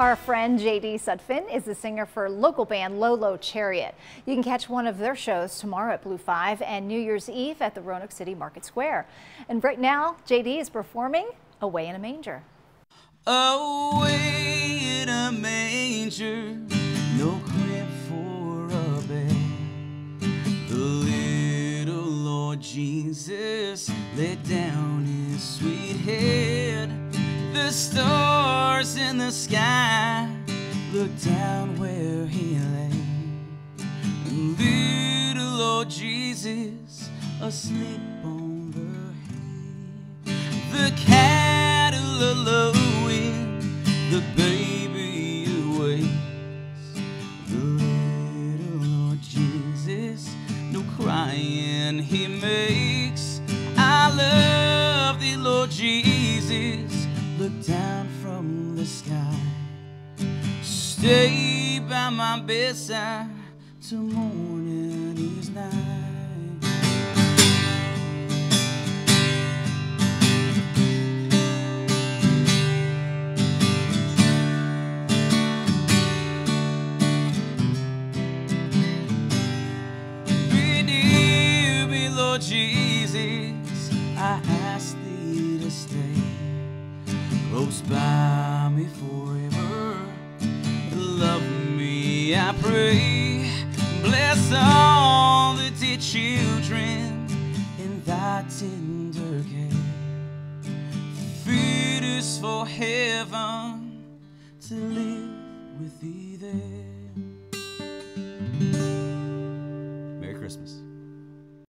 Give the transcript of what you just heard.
Our friend JD Sutphin is the singer for local band Low Low Chariot. You can catch one of their shows tomorrow at Blue 5 and New Year's Eve at the Roanoke City Market Square. And right now, JD is performing Away in a Manger. Away in a manger, no crib for a bed. The little Lord Jesus let down his sweet head. The stars in the sky look down where he lay. And little Lord Jesus asleep on the hay. The cattle lowing, the baby awakes. The little Lord Jesus, no crying he makes. I love thee, Lord Jesus look down from the sky. Stay by my bedside till morning is nigh. Be near me, Lord Jesus. I ask thee to stay close by me forever. Love me, I pray. Bless all the dear children in thy tender care. Fit us for heaven to live with thee there.